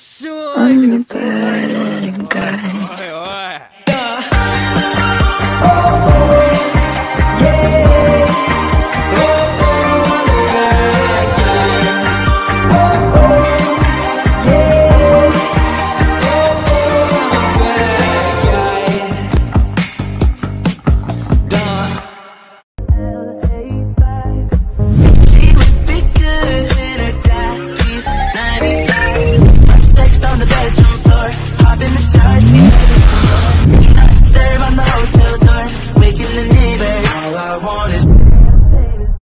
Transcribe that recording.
Guide I want is